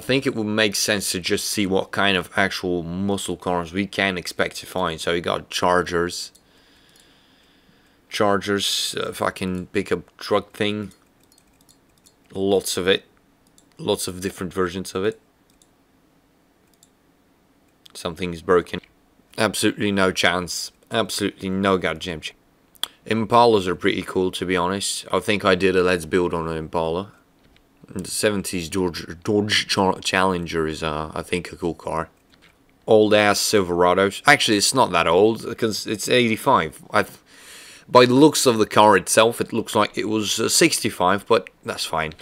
I think it would make sense to just see what kind of actual muscle cars we can expect to find. So we got Chargers. Chargers, uh, fucking pickup truck thing. Lots of it. Lots of different versions of it. Something's broken. Absolutely no chance. Absolutely no goddamn chance. Impalas are pretty cool to be honest. I think I did a let's build on an Impala. The 70s Dodge, Dodge Challenger is, uh, I think, a cool car. Old ass Silverado. Actually, it's not that old because it's 85. I've, by the looks of the car itself, it looks like it was uh, 65, but that's fine.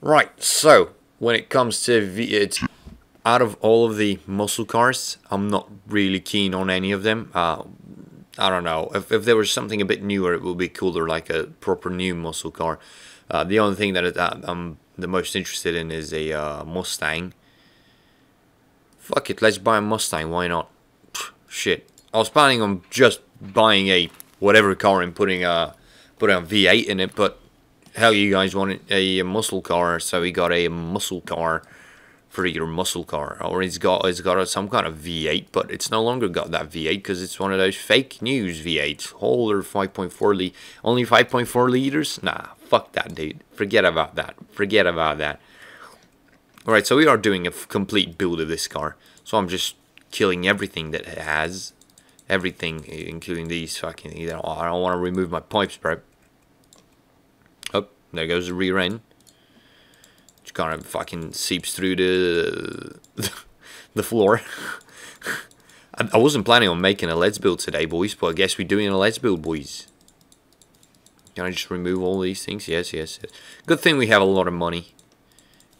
Right, so when it comes to V8, out of all of the muscle cars, I'm not really keen on any of them. Uh, I don't know. If, if there was something a bit newer, it would be cooler, like a proper new muscle car. Uh, the only thing that it, I'm the most interested in is a uh, Mustang. Fuck it, let's buy a Mustang, why not? Shit. I was planning on just buying a whatever car and putting a, putting a V8 in it, but hell, you guys wanted a muscle car, so we got a muscle car for your muscle car. Or it's got, it's got some kind of V8, but it's no longer got that V8 because it's one of those fake news V8s. Holder 5.4 li only 5.4 liters? Nah, Fuck that, dude. Forget about that. Forget about that. Alright, so we are doing a complete build of this car. So I'm just killing everything that it has. Everything, including these fucking... I don't want to remove my pipes, bro. Oh, there goes the rear end. Just kind of fucking seeps through the... the floor. I wasn't planning on making a Let's Build today, boys, but I guess we're doing a Let's Build, boys. Can I just remove all these things? Yes, yes, yes. Good thing we have a lot of money.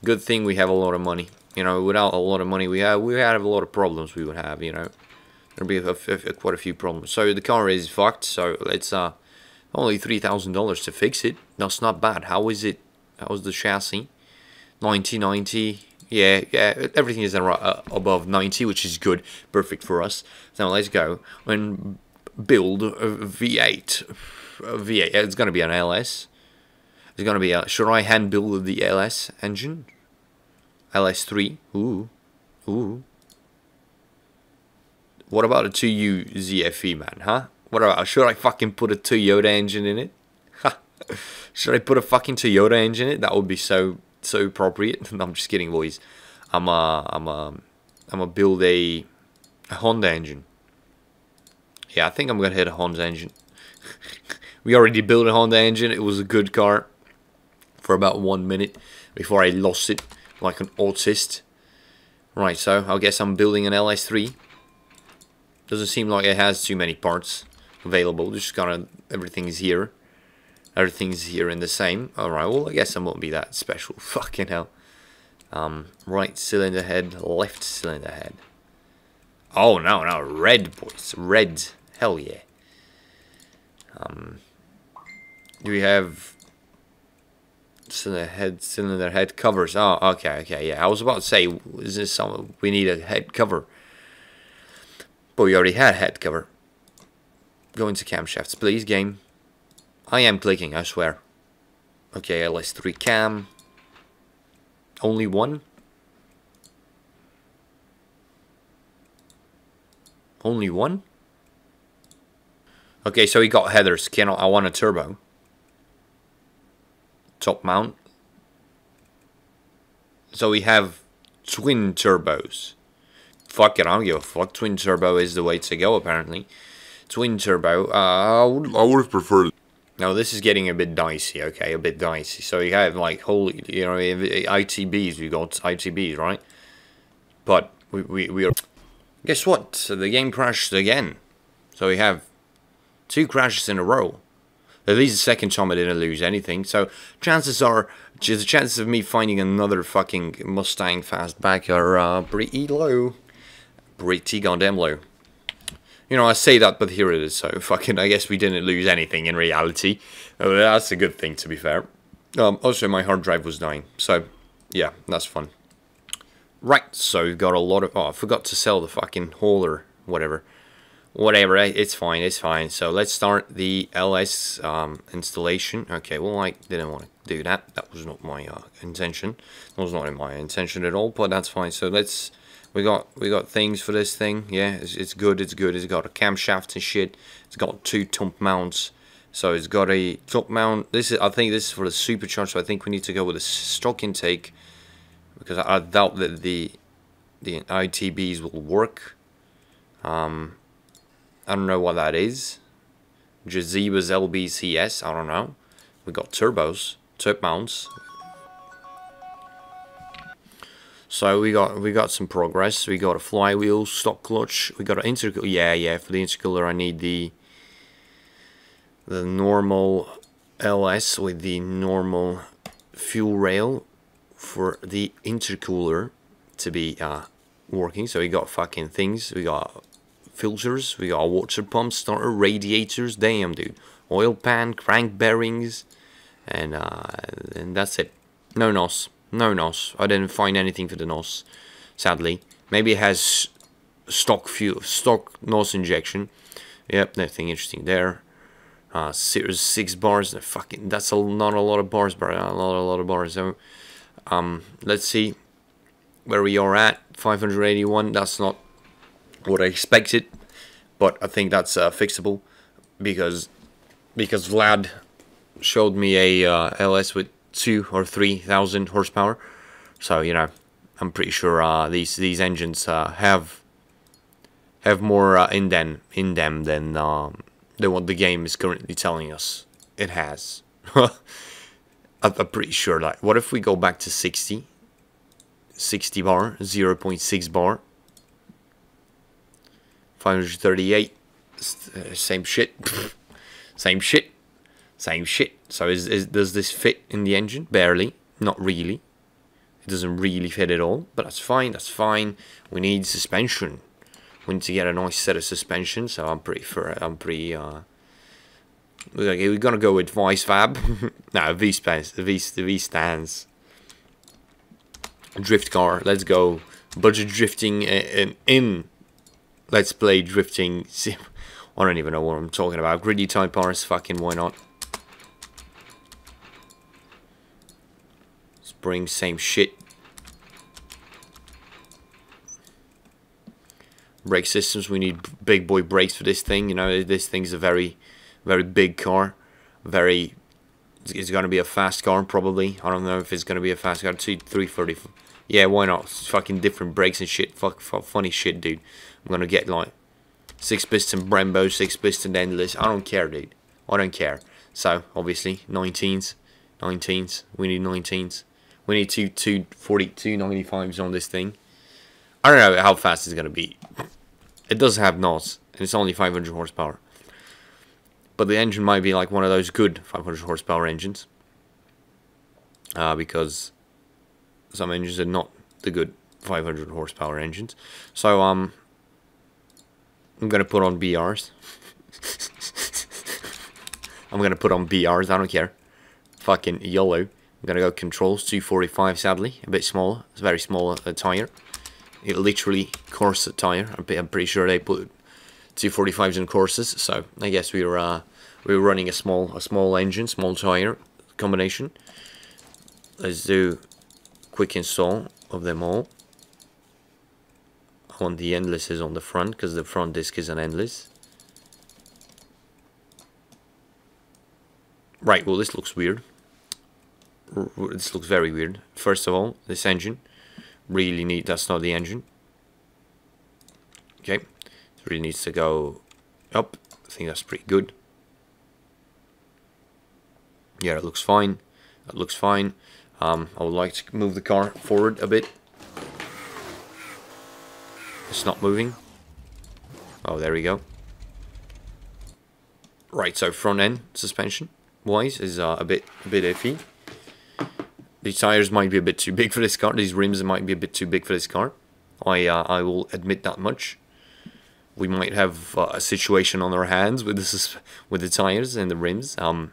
Good thing we have a lot of money. You know, without a lot of money, we have we have a lot of problems. We would have, you know, there'd be a, a, quite a few problems. So the car is fucked. So it's uh only three thousand dollars to fix it. That's not bad. How is it? How's the chassis? 1990. Yeah, yeah. Everything is uh, above 90, which is good. Perfect for us. Now let's go and build a V8. V8. It's going to be an LS. It's going to be a. Should I hand build the LS engine? LS3. Ooh, ooh. What about a 2UZ-FE, man? Huh? What about? Should I fucking put a Toyota engine in it? should I put a fucking Toyota engine in it? That would be so so appropriate. I'm just kidding, boys. I'm a. I'm a. I'm gonna build a, a Honda engine. Yeah, I think I'm gonna hit a Honda engine. We already built a Honda engine. It was a good car for about one minute before I lost it like an autist. Right, so I guess I'm building an LS3. Doesn't seem like it has too many parts available. Just kind of everything's here. Everything's here in the same. Alright, well I guess I won't be that special. Fucking hell. Um, right cylinder head, left cylinder head. Oh no, no, red boys. Red. Hell yeah. Um, do we have cylinder head cylinder head covers? Oh, okay, okay, yeah. I was about to say, is this some we need a head cover? But we already had head cover. Go into camshafts, please, game. I am clicking, I swear. Okay, LS3 cam. Only one? Only one? Okay, so we got headers. Can I want a turbo? top mount. So we have twin turbos. Fuck it, I don't give a fuck. Twin turbo is the way to go, apparently. Twin turbo. Uh, I would, I would preferred. Now this is getting a bit dicey, okay, a bit dicey. So you have like holy, you know, ITBs. We got ITBs, right? But we we we are. Guess what? The game crashed again. So we have two crashes in a row. At least the second time I didn't lose anything. So chances are, the chances of me finding another fucking Mustang fastback are uh, pretty low. Pretty goddamn low. You know, I say that, but here it is. So fucking, I guess we didn't lose anything in reality. Oh, that's a good thing, to be fair. Um, also, my hard drive was dying. So, yeah, that's fun. Right, so we've got a lot of... Oh, I forgot to sell the fucking hauler, whatever whatever eh, it's fine it's fine so let's start the ls um, installation okay well i didn't want to do that. That was not my uh, intention. That was not in my intention at all, but that's fine. So let's, we got we got things for this thing. Yeah, it's, it's good, it's good. It's got a camshaft and shit. It's got two top mounts. So it's got a top mount. This is, I think this is for the supercharger. So I think we need to go with a stock intake because I, I doubt that the the ITBs will work. Um, I don't know what that is. Jazeba's LBCS, I don't know. We got turbos, turb mounts. So we got we got some progress. We got a flywheel, stock clutch. We got an intercooler. Yeah, yeah. For the intercooler, I need the the normal LS with the normal fuel rail for the intercooler to be uh, working. So we got fucking things. We got filters, we got water pumps, starter, radiators, damn dude. Oil pan, crank bearings, and, uh, and that's it. No NOS, no NOS. I didn't find anything for the NOS, sadly. Maybe it has stock fuel, stock NOS injection. Yep, nothing interesting there. Uh, series six bars. Fucking, that's a, not a lot of bars, but a lot, a lot of bars. So, um, let's see where we are at. 581. That's not what I expected, but I think that's uh, fixable because because Vlad showed me a uh, LS with two or three thousand horsepower, so you know I'm pretty sure uh, these these engines uh, have have more uh, in them in them than um, than what the game is currently telling us it has. I'm pretty sure that. What if we go back to 60? 60 bar, 0.6 bar. 538 uh, same shit. Same shit. Same shit. So is, is does this fit in the engine? Barely. Not really. It doesn't really fit at all but that's fine that's fine. We need suspension. We need to get a nice set of suspension so I'm pretty for I'm pretty uh we're gonna go with Vice Fab. No V space the V the V stands drift car let's go. Budget drifting in, in Let's play drifting sim. I don't even know what I'm talking about. Greddy Type R's, fucking why not? Spring, same shit. Brake systems, we need big boy brakes for this thing. You know, this thing's a very, very big car. Very, it's going to be a fast car, probably. I don't know if it's going to be a fast car. Two, 330. Yeah, why not? Fucking different brakes and shit. Fuck, fuck, funny shit, dude. I'm gonna get like six piston Brembo, six piston endless. I don't care, dude. I don't care. So obviously 19s, 19s. We need 19s. We need two two two forty two ninety fives on this thing. I don't know how fast it's gonna be. It does have knots, and it's only 500 horsepower. But the engine might be like one of those good 500 horsepower engines. Uh, because some engines are not the good 500 horsepower engines. So um, I'm gonna put on BRs. I'm gonna put on BRs, I don't care. Fucking YOLO. I'm gonna go controls, 245 sadly, a bit smaller. It's a very small uh, tire. It literally Corsa tire. I'm, I'm pretty sure they put 245s in Corsas, so I guess we were uh, we were running a small a small engine, small tire combination. Let's do quick install of them all on the endless is on the front because the front disc is an endless. Right, well this looks weird. This looks very weird. First of all, this engine. Really neat, that's not the engine. Okay, it really needs to go up. I think that's pretty good. Yeah, it looks fine. That looks fine. Um, I would like to move the car forward a bit it's not moving. Oh, there we go. Right, so front end suspension wise is uh, a bit a bit iffy. These tires might be a bit too big for this car. These rims might be a bit too big for this car. I uh, I will admit that much. We might have uh, a situation on our hands with this with the tires and the rims. Um.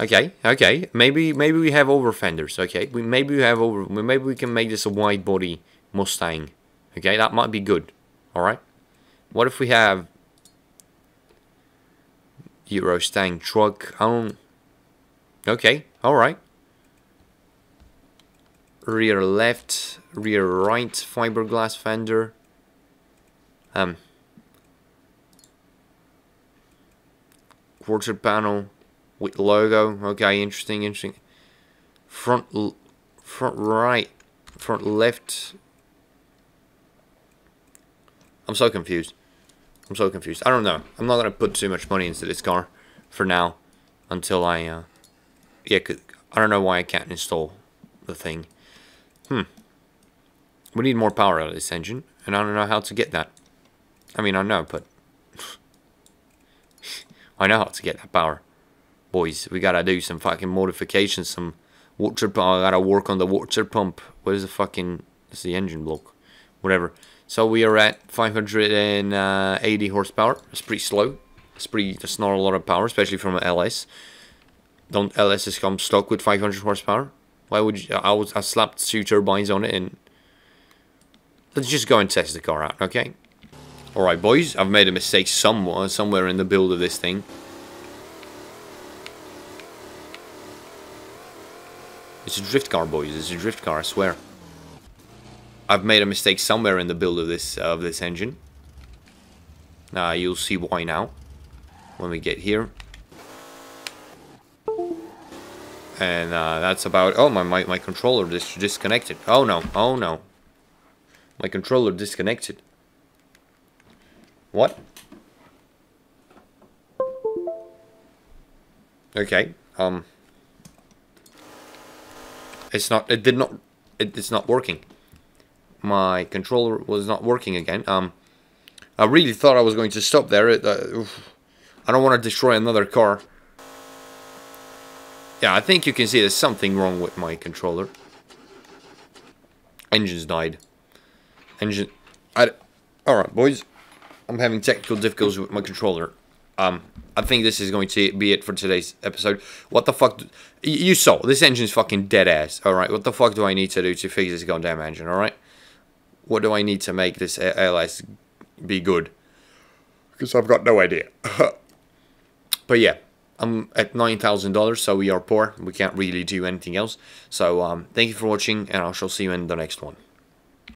Okay, okay. Maybe maybe we have over fenders. Okay, we maybe we have over. Maybe we can make this a wide body Mustang. Okay, that might be good. Alright? What if we have Euro Stang truck? Don't Okay, alright. Rear left, rear right, fiberglass fender. Um, quarter panel with logo. Okay, interesting, interesting. Front, front right, front left. I'm so confused. I'm so confused. I don't know. I'm not gonna put too much money into this car for now until I, uh, yeah, I don't know why I can't install the thing. Hmm. We need more power out of this engine, and I don't know how to get that. I mean, I know, but I know how to get that power. Boys, we gotta do some fucking modifications, some water pump. Oh, I gotta work on the water pump. What is the fucking, it's the engine block. Whatever. So we are at 580 horsepower. It's pretty slow. It's pretty, that's not a lot of power, especially from an LS. Don't LSs come stock with 500 horsepower? Why would you, I, was, I slapped two turbines on it and let's just go and test the car out, okay? Alright boys, I've made a mistake somewhere, somewhere in the build of this thing. It's a drift car boys, it's a drift car, I swear. I've made a mistake somewhere in the build of this of this engine. Uh, you'll see why now when we get here. And uh, that's about... Oh, my, my, my controller dis disconnected. Oh, no. Oh, no. My controller disconnected. What? Okay. Um. It's not. It did not. It, it's not working. My controller was not working again. Um. I really thought I was going to stop there. It, uh, I don't want to destroy another car. Yeah, I think you can see there's something wrong with my controller. Engines died. Engine. I. All right, boys. I'm having technical difficulties with my controller. Um, I think this is going to be it for today's episode. What the fuck? You saw, this engine's fucking dead ass, alright? What the fuck do I need to do to fix this goddamn engine, alright? What do I need to make this ALS be good? Because I've got no idea. but yeah, I'm at $9,000, so we are poor. We can't really do anything else. So um, thank you for watching, and I shall see you in the next one.